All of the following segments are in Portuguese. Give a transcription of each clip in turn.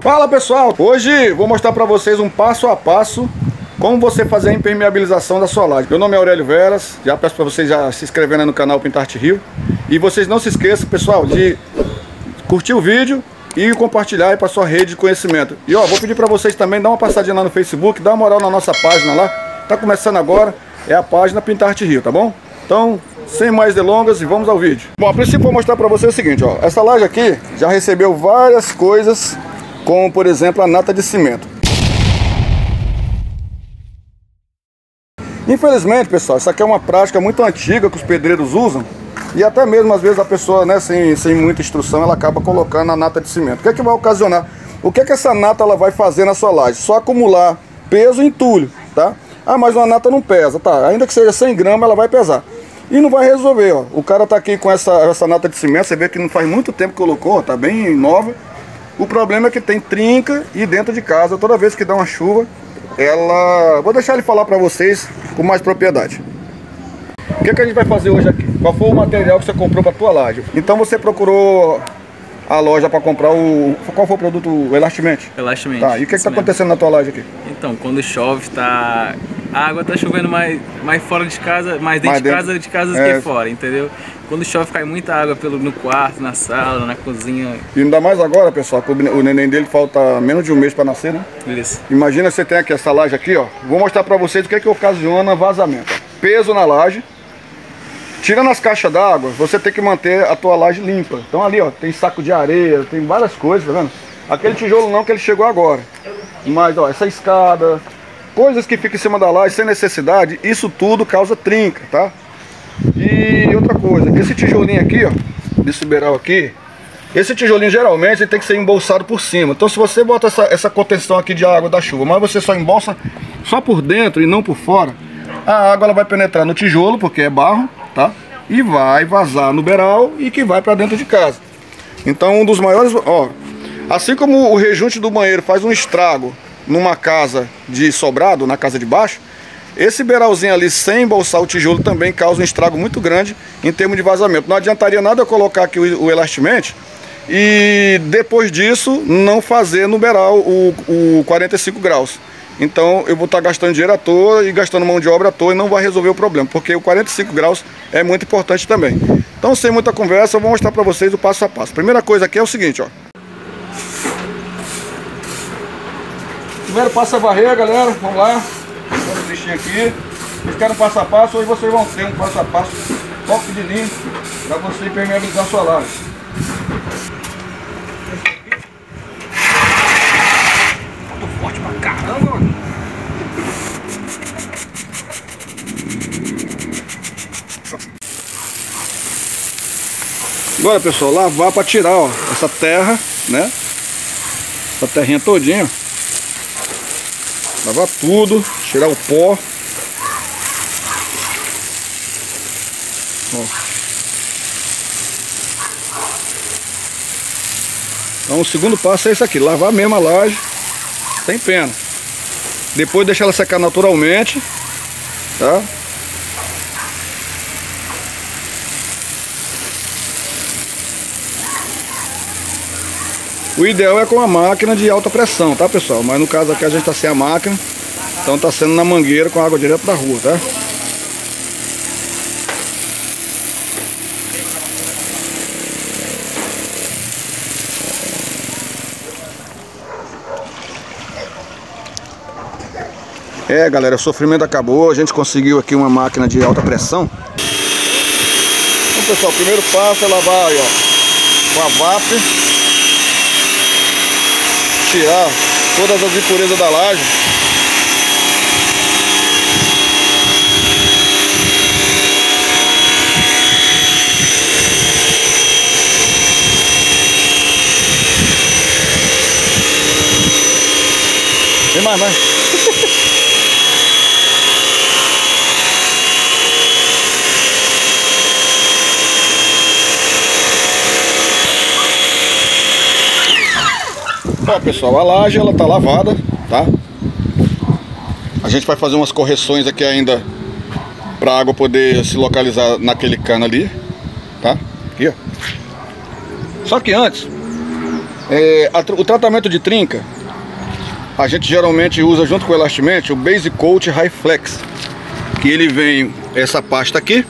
Fala pessoal, hoje vou mostrar para vocês um passo a passo como você fazer a impermeabilização da sua laje. Meu nome é Aurélio Veras, já peço para vocês já se inscreverem no canal Pintarte Rio. E vocês não se esqueçam, pessoal, de curtir o vídeo e compartilhar para sua rede de conhecimento. E ó, vou pedir para vocês também dar uma passadinha lá no Facebook, dá uma moral na nossa página lá. Tá começando agora, é a página Pintarte Rio, tá bom? Então, sem mais delongas e vamos ao vídeo. Bom, a princípio vou mostrar para vocês o seguinte, ó. Essa laje aqui já recebeu várias coisas como por exemplo a nata de cimento. Infelizmente, pessoal, isso aqui é uma prática muito antiga que os pedreiros usam e até mesmo às vezes a pessoa, né, sem, sem muita instrução, ela acaba colocando a nata de cimento. O que é que vai ocasionar? O que é que essa nata ela vai fazer na sua laje? Só acumular peso e entulho, tá? Ah, mas uma nata não pesa, tá? Ainda que seja 100 gramas, ela vai pesar. E não vai resolver, ó. O cara tá aqui com essa, essa nata de cimento, você vê que não faz muito tempo que colocou, ó, tá bem nova o problema é que tem trinca e dentro de casa, toda vez que dá uma chuva, ela... Vou deixar ele falar para vocês com mais propriedade. O que, é que a gente vai fazer hoje aqui? Qual foi o material que você comprou para tua laje? Então você procurou a loja para comprar o... Qual foi o produto? O elastimente? Elastimente. Tá, e o que está acontecendo na tua laje aqui? Então, quando chove, tá... A água tá chovendo mais, mais fora de casa, mais dentro, mais dentro. de casa, de casa é. que fora, entendeu? Quando chove cai muita água pelo, no quarto, na sala, na cozinha. E ainda mais agora, pessoal, que o neném dele falta menos de um mês para nascer, né? Isso. Imagina você tem aqui essa laje aqui, ó. Vou mostrar para vocês o que é que ocasiona vazamento. Peso na laje. Tirando as caixas d'água, você tem que manter a tua laje limpa. Então ali, ó, tem saco de areia, tem várias coisas, tá vendo? Aquele tijolo não que ele chegou agora. Mas, ó, essa escada, coisas que ficam em cima da laje sem necessidade, isso tudo causa trinca, tá? E outra coisa, esse tijolinho aqui, ó, desse beiral aqui, esse tijolinho geralmente tem que ser embolsado por cima. Então se você bota essa, essa contenção aqui de água da chuva, mas você só embolsa só por dentro e não por fora, a água ela vai penetrar no tijolo, porque é barro, tá? E vai vazar no beiral e que vai para dentro de casa. Então um dos maiores, ó, assim como o rejunte do banheiro faz um estrago numa casa de sobrado, na casa de baixo, esse beiralzinho ali sem embolsar o tijolo também causa um estrago muito grande em termos de vazamento. Não adiantaria nada eu colocar aqui o, o elastimente e depois disso não fazer no beiral o, o 45 graus. Então eu vou estar gastando dinheiro à toa e gastando mão de obra à toa e não vai resolver o problema, porque o 45 graus é muito importante também. Então sem muita conversa, eu vou mostrar para vocês o passo a passo. Primeira coisa aqui é o seguinte, ó. Primeiro passo a varrer, galera, vamos lá bichinho aqui. Vocês querem um passo a passo, hoje vocês vão ter um passo a passo top de linha para você impermeabilizar sua laje. Muito forte pra caramba, mano. Agora pessoal, lavar para tirar ó, essa terra, né? Essa terrinha todinha. Lavar tudo, tirar o pó. Ó. Então o segundo passo é esse aqui, lavar mesmo a laje, sem pena. Depois deixar ela secar naturalmente, tá? O ideal é com a máquina de alta pressão, tá pessoal? Mas no caso aqui a gente tá sem a máquina, então tá sendo na mangueira com água direto da rua, tá? É galera, o sofrimento acabou, a gente conseguiu aqui uma máquina de alta pressão. Então pessoal, o primeiro passo é lavar aí, ó, com a VAP tirar todas as impurezas da laje. Vem mais, mais. Ó, pessoal, a laje ela tá lavada, tá? A gente vai fazer umas correções aqui ainda para a água poder se localizar naquele cano ali, tá? Aqui, ó. Só que antes, é, a, o tratamento de trinca, a gente geralmente usa junto com o Elastimente o Base Coat High Flex, que ele vem essa pasta aqui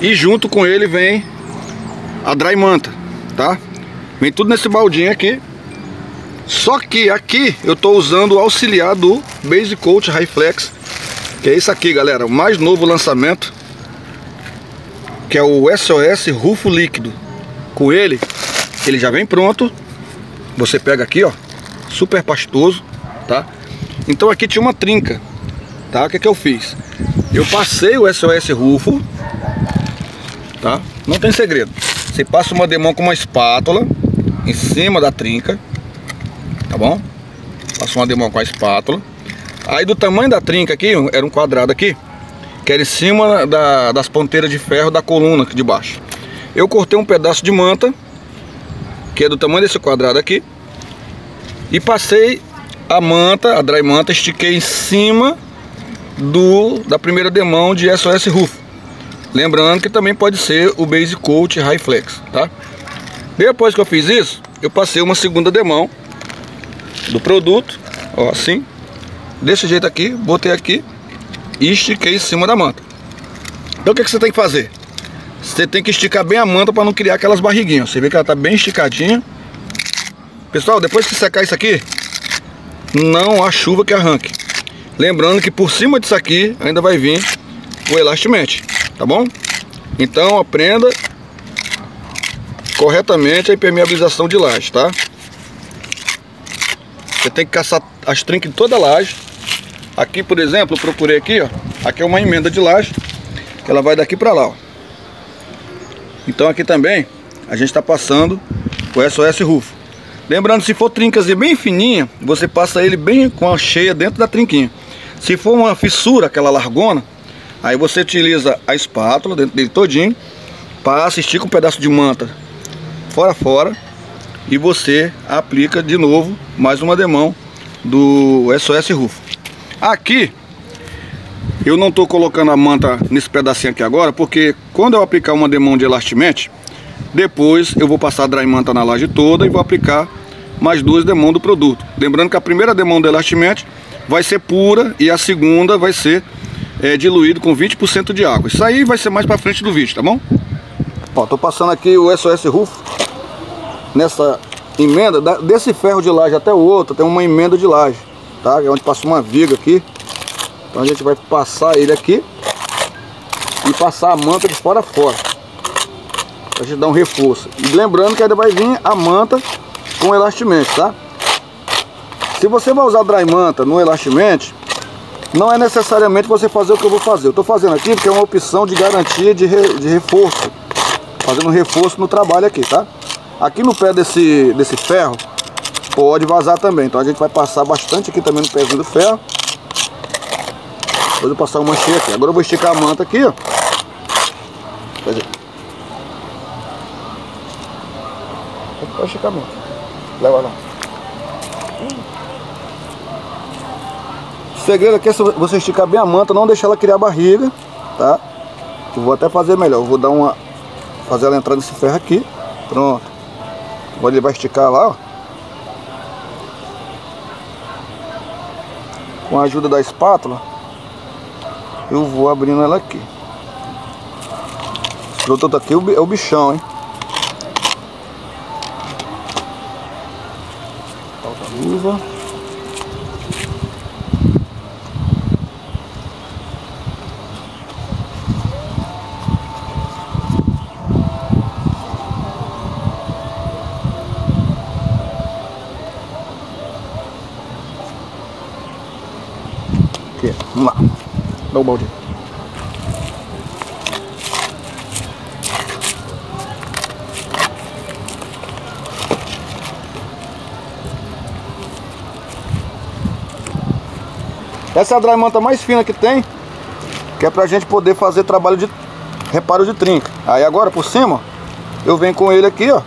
e junto com ele vem a Dry Manta, tá? Vem tudo nesse baldinho aqui. Só que aqui eu estou usando o auxiliar do Base Coat High Flex que é isso aqui, galera, o mais novo lançamento, que é o SOS Rufo Líquido. Com ele, ele já vem pronto. Você pega aqui, ó, super pastoso, tá? Então aqui tinha uma trinca, tá? O que, que eu fiz? Eu passei o SOS Rufo, tá? Não tem segredo. Você passa uma demão com uma espátula em cima da trinca, tá bom? Passa uma demão com a espátula. Aí do tamanho da trinca aqui, era um quadrado aqui, que era em cima da, das ponteiras de ferro da coluna aqui de baixo. Eu cortei um pedaço de manta, que é do tamanho desse quadrado aqui, e passei a manta, a dry manta, estiquei em cima do da primeira demão de SOS Roof. Lembrando que também pode ser o Base Coat High Flex, tá? Depois que eu fiz isso, eu passei uma segunda demão do produto, ó, assim, desse jeito aqui, botei aqui e estiquei em cima da manta. Então o que, que você tem que fazer? Você tem que esticar bem a manta para não criar aquelas barriguinhas. Você vê que ela tá bem esticadinha. Pessoal, depois que secar isso aqui, não há chuva que arranque. Lembrando que por cima disso aqui ainda vai vir o elastimente, tá bom? Então aprenda corretamente a impermeabilização de laje, tá? Você tem que caçar as trincas de toda a laje Aqui, por exemplo, eu procurei aqui, ó. Aqui é uma emenda de laje, que ela vai daqui para lá, ó. Então aqui também a gente está passando o SOS Rufo. Lembrando, se for trincas bem fininha, você passa ele bem com a cheia dentro da trinquinha. Se for uma fissura, aquela largona, aí você utiliza a espátula dentro dele todinho, passa, estica um pedaço de manta fora fora e você aplica de novo mais uma demão do SOS Rufo. Aqui, eu não estou colocando a manta nesse pedacinho aqui agora, porque quando eu aplicar uma demão de elastimente, depois eu vou passar a dry manta na laje toda e vou aplicar mais duas demãos do produto. Lembrando que a primeira demão do elastimente vai ser pura e a segunda vai ser é, diluído com 20% de água. Isso aí vai ser mais para frente do vídeo, tá bom? Ó, tô passando aqui o SOS Rufo nessa emenda, desse ferro de laje até o outro, tem uma emenda de laje tá? É onde passa uma viga aqui. Então a gente vai passar ele aqui e passar a manta de fora a fora. Pra gente dar um reforço. E lembrando que ainda vai vir a manta com elastimente, tá? Se você vai usar dry manta no elastimente, não é necessariamente você fazer o que eu vou fazer. Eu estou fazendo aqui porque é uma opção de garantia de, re, de reforço. Fazendo um reforço no trabalho aqui, tá? Aqui no pé desse, desse ferro, pode vazar também. Então a gente vai passar bastante aqui também no pezinho do ferro. Depois eu passar uma cheia aqui. Agora eu vou esticar a manta aqui, ó. Pode esticar a manta. Leva lá. O segredo aqui é você esticar bem a manta, não deixar ela criar barriga, tá? Eu vou até fazer melhor. Eu vou dar uma... Fazer ela entrar nesse ferro aqui. Pronto. Agora ele vai esticar lá, ó. com a ajuda da espátula, eu vou abrindo ela aqui. Esse produto aqui é o bichão, hein? Falta luva. Aqui, vamos lá. Dá o balde. Essa é a dry manta mais fina que tem, que é pra gente poder fazer trabalho de reparo de trinca. Aí agora por cima, eu venho com ele aqui, ó.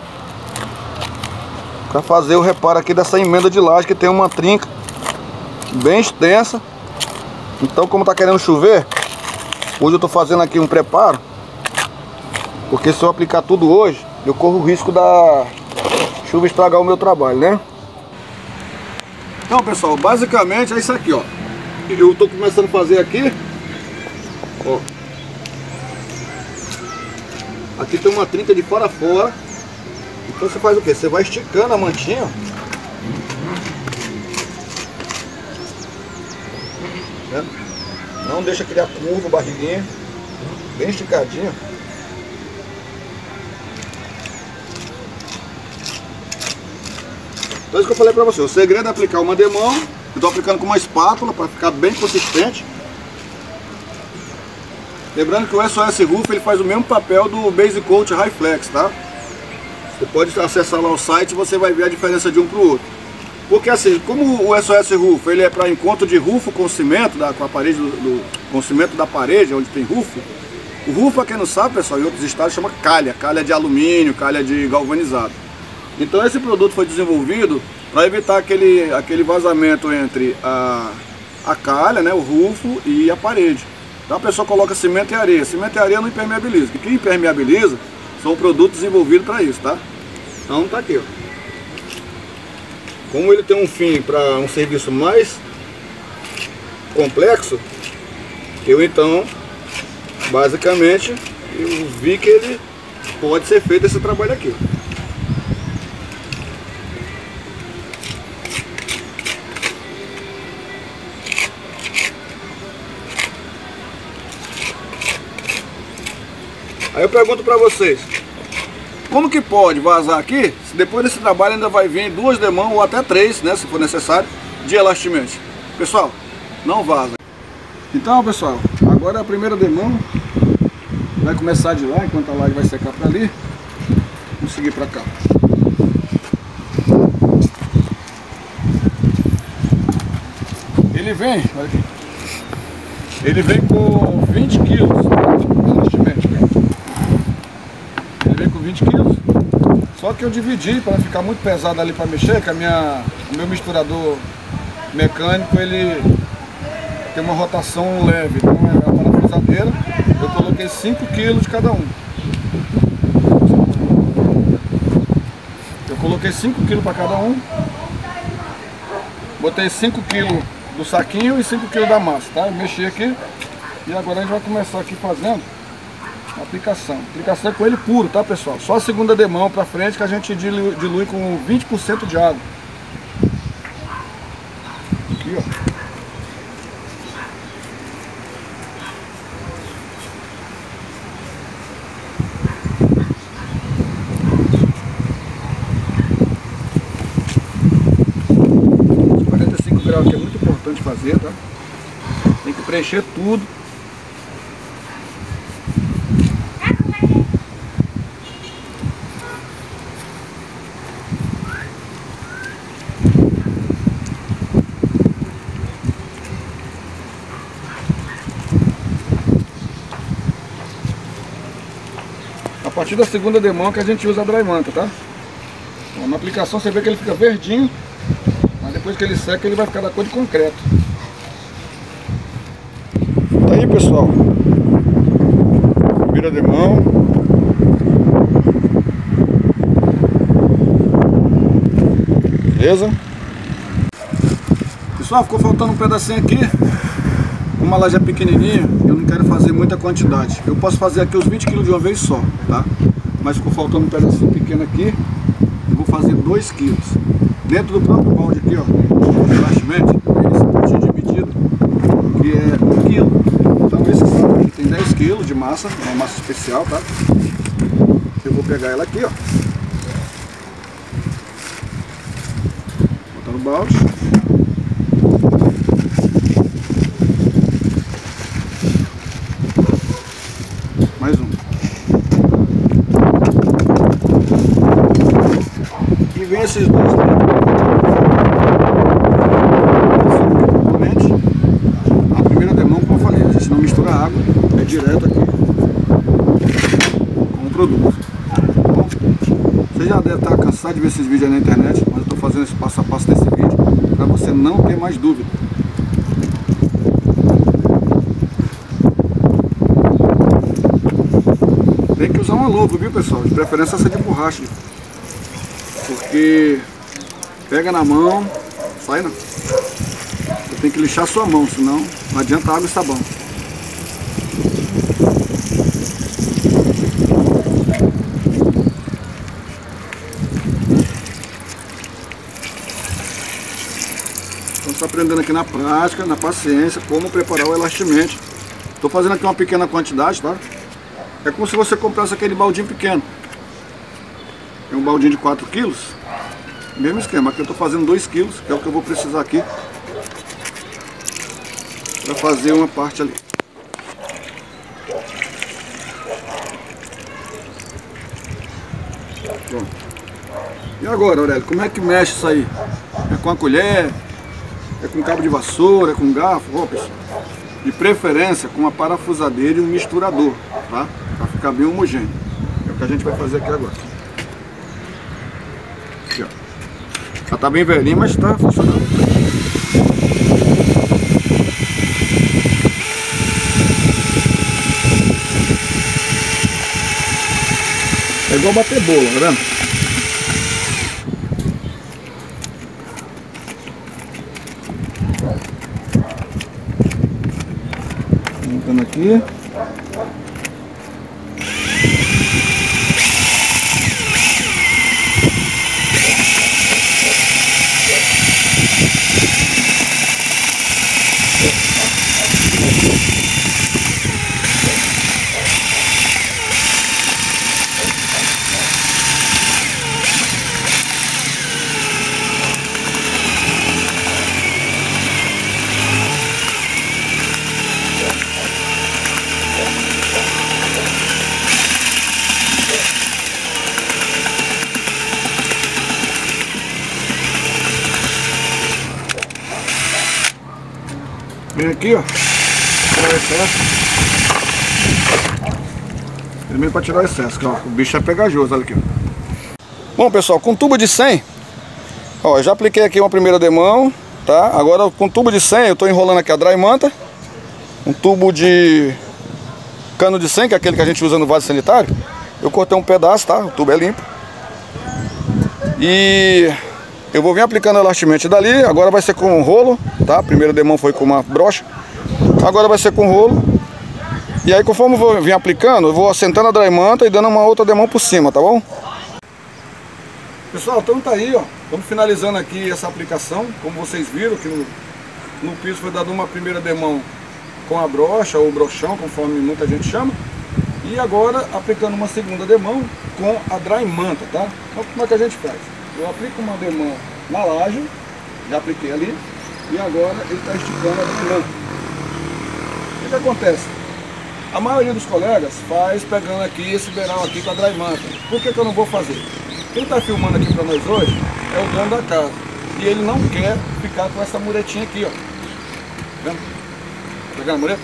para fazer o reparo aqui dessa emenda de laje que tem uma trinca bem extensa. Então como tá querendo chover, hoje eu tô fazendo aqui um preparo, porque se eu aplicar tudo hoje, eu corro o risco da chuva estragar o meu trabalho, né? Então pessoal, basicamente é isso aqui, ó. Eu tô começando a fazer aqui, ó. Aqui tem uma trinca de fora a fora. Então você faz o que? Você vai esticando a mantinha, Né? Não deixa criar curva, barriguinha. Bem esticadinho. Então isso que eu falei pra você, o segredo é aplicar uma demão, eu estou aplicando com uma espátula para ficar bem consistente. Lembrando que o SOS Roof ele faz o mesmo papel do Base Coat High Flex, tá? Você pode acessar lá o site e você vai ver a diferença de um para o outro. Porque assim, como o SOS Rufo ele é para encontro de rufo com cimento, da, com a parede do, do, com cimento da parede, onde tem rufo, o rufo, quem não sabe, pessoal, em outros estados chama calha, calha de alumínio, calha de galvanizado. Então esse produto foi desenvolvido para evitar aquele, aquele vazamento entre a, a calha, né, o rufo e a parede. Então a pessoa coloca cimento e areia. Cimento e areia não impermeabiliza. O que impermeabiliza são produtos desenvolvidos para isso, tá? Então tá aqui, ó. Como ele tem um fim para um serviço mais complexo, eu então, basicamente, eu vi que ele pode ser feito esse trabalho aqui. Aí eu pergunto para vocês, como que pode vazar aqui, se depois desse trabalho ainda vai vir duas demãos ou até três, né, se for necessário, de elastimento. Pessoal, não vaza. Então, pessoal, agora a primeira demão vai começar de lá, enquanto a laje vai secar para ali. Vamos seguir para cá. Ele vem, olha aqui. Ele vem com 20 quilos de elastimento. Ele vem com 20 quilos. Só que eu dividi para ficar muito pesado ali para mexer, que a minha, o meu misturador mecânico ele tem uma rotação leve, então é a parafusadeira, eu coloquei 5 kg de cada um. Eu coloquei 5 kg para cada um, botei 5 kg do saquinho e 5 kg da massa, tá? Eu mexi aqui e agora a gente vai começar aqui fazendo aplicação. Aplicação é com ele puro, tá pessoal? Só a segunda demão para frente que a gente dilui, dilui com 20% de água. Aqui, ó. graus é muito importante fazer, tá? Tem que preencher tudo partir da segunda demão que a gente usa a dry manta, tá? Na aplicação você vê que ele fica verdinho, mas depois que ele seca ele vai ficar da cor de concreto. Tá aí pessoal, primeira demão. Beleza? Pessoal, ficou faltando um pedacinho aqui. Como a laje é pequenininha, eu não quero fazer muita quantidade. Eu posso fazer aqui os 20 kg de uma vez só, tá? Mas ficou faltando um pedacinho pequeno aqui. Eu vou fazer 2 kg. Dentro do próprio balde aqui, ó, embaixamente, tem esse potinho de medida, que é 1 kg. Então esse saco aqui tem 10 kg de massa, é uma massa especial, tá? Eu vou pegar ela aqui, ó. Botar no balde. Mais um. E esses dois A primeira demão, como eu falei, a gente não mistura água, é direto aqui com o produto. Bom, você já deve estar cansado de ver esses vídeos aí na internet, mas eu estou fazendo esse passo a passo desse vídeo para você não ter mais dúvida. Tem que usar uma luva, viu pessoal? De preferência essa de borracha. Porque pega na mão, sai não. Você tem que lixar sua mão, senão não adianta água e sabão. Está aprendendo aqui na prática, na paciência, como preparar o elastimente. Estou fazendo aqui uma pequena quantidade, tá? É como se você comprasse aquele baldinho pequeno. Um baldinho de 4 quilos. Mesmo esquema, aqui eu estou fazendo 2 quilos, que é o que eu vou precisar aqui. Para fazer uma parte ali. Pronto. E agora, Aurélio, como é que mexe isso aí? É com a colher? É com cabo de vassoura, é com garfo? Pessoal. De preferência com uma parafusadeira e um misturador, tá? Para ficar bem homogêneo. É o que a gente vai fazer aqui agora. Aqui, ó. Já tá bem velhinho, mas tá funcionando. É igual bater bolo, tá vendo? Aqui. Vem aqui, ó. Tirar o excesso. Primeiro para tirar o excesso, que ó, o bicho é pegajoso, olha aqui. Bom, pessoal, com tubo de 100, ó, já apliquei aqui uma primeira demão, tá? Agora com tubo de 100, eu tô enrolando aqui a dry manta. Um tubo de cano de 100, que é aquele que a gente usa no vaso sanitário. Eu cortei um pedaço, tá? O tubo é limpo. E eu vou vir aplicando elastimente dali, agora vai ser com um rolo, tá? A primeira demão foi com uma brocha, agora vai ser com rolo. E aí conforme eu vou vir aplicando, eu vou assentando a dry manta e dando uma outra demão por cima, tá bom? Pessoal, então tá aí, ó. Estamos finalizando aqui essa aplicação, como vocês viram, que no, no piso foi dado uma primeira demão com a brocha ou brochão, conforme muita gente chama. E agora aplicando uma segunda demão com a dry manta, tá? Então como é que a gente faz? Eu aplico uma demão na laje, já apliquei ali, e agora ele está esticando a demão. O que acontece? A maioria dos colegas faz pegando aqui esse beiral aqui com a dry manta. Por que, que eu não vou fazer? Quem está filmando aqui para nós hoje é o dono da casa. E ele não quer ficar com essa muretinha aqui, ó. Tá vendo? Pegando a mureta?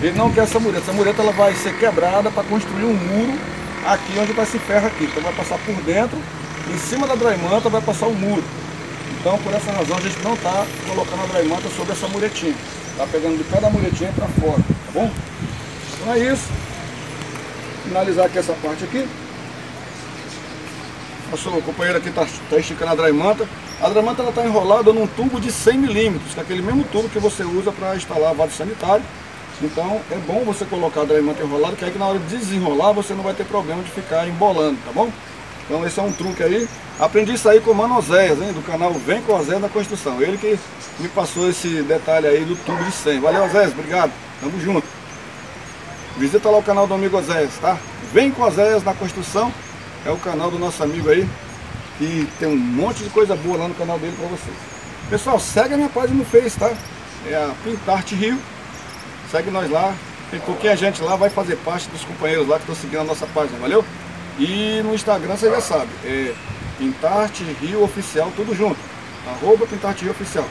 Ele não quer essa mureta. Essa mureta ela vai ser quebrada para construir um muro aqui onde vai esse ferro aqui. Então vai passar por dentro em cima da dry manta vai passar o muro. Então por essa razão a gente não está colocando a dry manta sobre essa muretinha. Está pegando de cada muretinha para fora, tá bom? Então é isso. Finalizar aqui essa parte aqui. Nosso companheiro aqui está tá esticando a dry manta. A dry manta está enrolada num tubo de 100 milímetros, que é aquele mesmo tubo que você usa para instalar vaso sanitário. Então é bom você colocar a dry manta enrolada, que aí que na hora de desenrolar você não vai ter problema de ficar embolando, tá bom? Então esse é um truque aí. Aprendi isso aí com o Mano Oséias, hein, do canal Vem com Oséias na Construção. Ele que me passou esse detalhe aí do tubo de 100. Valeu Oséias, obrigado. Tamo junto. Visita lá o canal do amigo Oséias, tá? Vem com Oséias na Construção. É o canal do nosso amigo aí. Que tem um monte de coisa boa lá no canal dele pra vocês. Pessoal, segue a minha página no Face, tá? É a Pintarte Rio. Segue nós lá. Tem pouquinha gente lá, vai fazer parte dos companheiros lá que estão seguindo a nossa página, valeu? E no Instagram você já sabe, é Pintarte Rio Oficial, tudo junto. Arroba Pintarte Rio Oficial.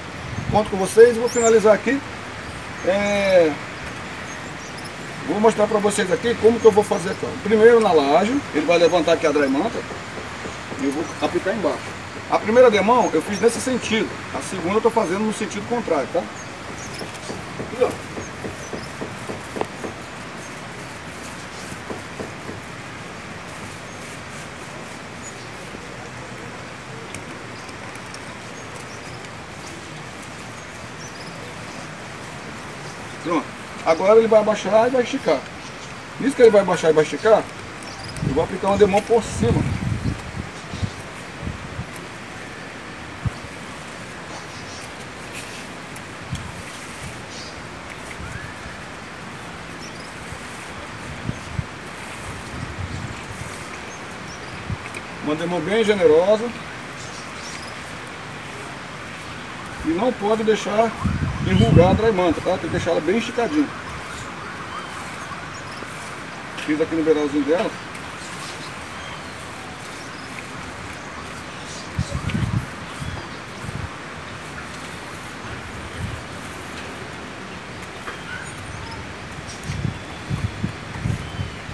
Conto com vocês e vou finalizar aqui. É... Vou mostrar para vocês aqui como que eu vou fazer aqui. Primeiro na laje, ele vai levantar aqui a dry manta. E eu vou aplicar embaixo. A primeira demão eu fiz nesse sentido. A segunda eu estou fazendo no sentido contrário, tá? Aqui, ó. Pronto. Agora ele vai abaixar e vai esticar. Nisso que ele vai abaixar e vai esticar, eu vou aplicar uma demão por cima. Uma demão bem generosa. E não pode deixar enrugar a manta, tá? Tem que deixar ela bem esticadinha. Fiz aqui no beiralzinho dela.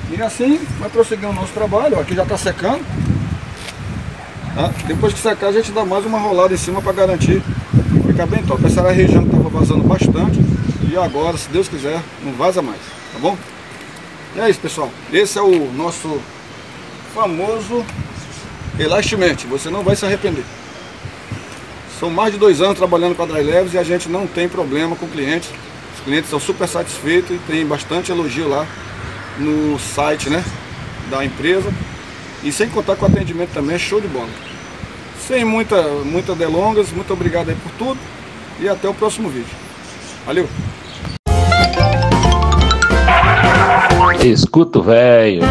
E assim vai prosseguindo o nosso trabalho. aqui já está secando. Tá? Depois que secar, a gente dá mais uma rolada em cima para garantir ficar bem top. Essa era a região que estava vazando bastante. E agora, se Deus quiser, não vaza mais. Tá bom? E é isso, pessoal. Esse é o nosso famoso Elastimente. Você não vai se arrepender. São mais de dois anos trabalhando com a Dry Leves e a gente não tem problema com clientes. Os clientes são super satisfeitos e tem bastante elogio lá no site né, da empresa. E sem contar com o atendimento também, é show de bola. Sem muita, muita delongas, muito obrigado aí por tudo e até o próximo vídeo. Valeu! Escuto, velho.